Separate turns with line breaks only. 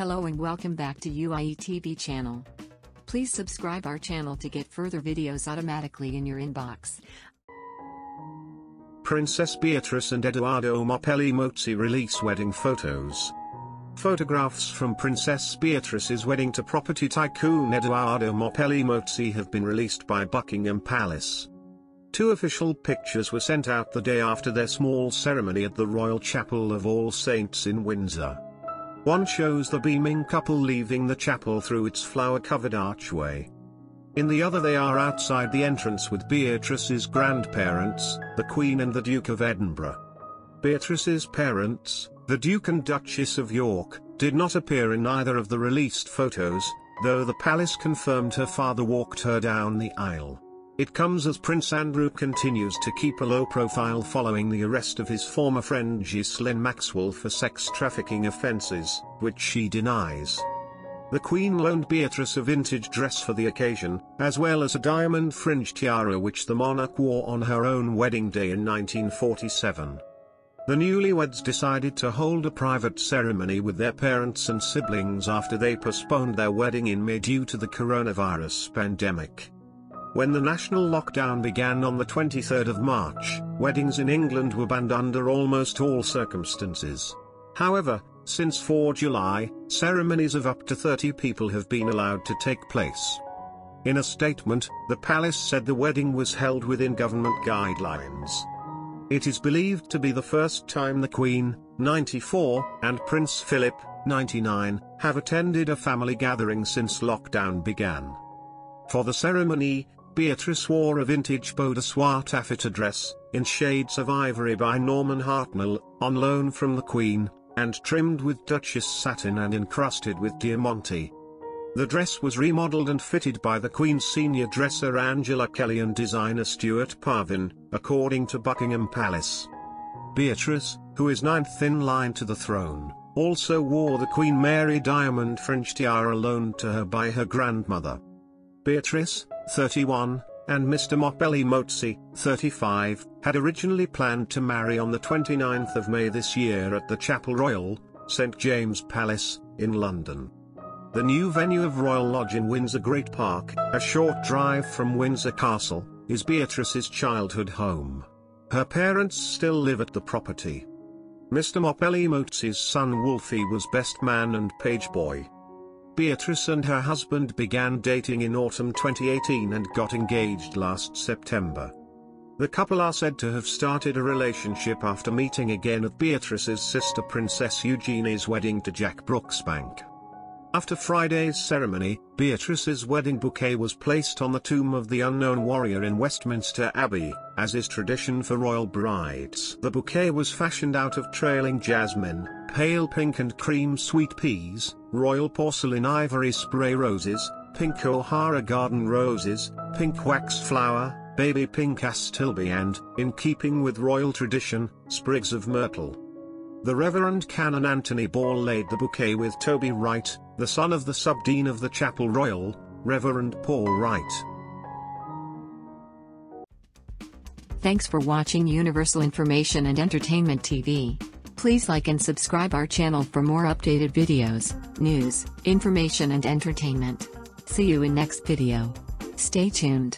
Hello and welcome back to UIE TV channel. Please subscribe our channel to get further videos automatically in your inbox.
Princess Beatrice and Edoardo Mapelli Mozzi release wedding photos. Photographs from Princess Beatrice's wedding to property tycoon Edoardo Mapelli Mozzi have been released by Buckingham Palace. Two official pictures were sent out the day after their small ceremony at the Royal Chapel of All Saints in Windsor. One shows the beaming couple leaving the chapel through its flower-covered archway. In the other they are outside the entrance with Beatrice's grandparents, the Queen and the Duke of Edinburgh. Beatrice's parents, the Duke and Duchess of York, did not appear in either of the released photos, though the palace confirmed her father walked her down the aisle. It comes as Prince Andrew continues to keep a low profile following the arrest of his former friend Ghislaine Maxwell for sex trafficking offences, which she denies. The Queen loaned Beatrice a vintage dress for the occasion, as well as a diamond fringed tiara which the monarch wore on her own wedding day in 1947. The newlyweds decided to hold a private ceremony with their parents and siblings after they postponed their wedding in May due to the coronavirus pandemic. When the national lockdown began on the 23rd of March, weddings in England were banned under almost all circumstances. However, since 4 July, ceremonies of up to 30 people have been allowed to take place. In a statement, the palace said the wedding was held within government guidelines. It is believed to be the first time the Queen, 94, and Prince Philip, 99, have attended a family gathering since lockdown began. For the ceremony, Beatrice wore a vintage Peau de Soie taffeta dress, in shades of ivory by Norman Hartnell, on loan from the Queen, and trimmed with Duchess satin and encrusted with diamante. The dress was remodeled and fitted by the Queen's senior dresser Angela Kelly and designer Stuart Parvin, according to Buckingham Palace. Beatrice, who is ninth in line to the throne, also wore the Queen Mary diamond Fringe tiara loaned to her by her grandmother. Beatrice, 31, and Mr. Mapelli Mozzi, 35, had originally planned to marry on the 29th of May this year at the Chapel Royal, St James Palace, in London. The new venue of Royal Lodge in Windsor Great Park, a short drive from Windsor Castle, is Beatrice's childhood home. Her parents still live at the property. Mr. Mapelli Mozzi's son Wolfie was best man and page boy. Beatrice and her husband began dating in autumn 2018 and got engaged last September. The couple are said to have started a relationship after meeting again at Beatrice's sister Princess Eugenie's wedding to Jack Brooksbank. After Friday's ceremony, Beatrice's wedding bouquet was placed on the tomb of the unknown warrior in Westminster Abbey, as is tradition for royal brides. The bouquet was fashioned out of trailing jasmine, pale pink and cream sweet peas, royal porcelain ivory spray roses, pink O'Hara garden roses, pink wax flower, baby pink astilbe and, in keeping with royal tradition, sprigs of myrtle. The Reverend Canon Anthony Ball laid the bouquet with Toby Wright, the son of the subdean of the Chapel Royal, Reverend Paul Wright.
Thanks for watching Universal Information and Entertainment TV. Please like and subscribe our channel for more updated videos, news, information and entertainment. See you in next video. Stay tuned.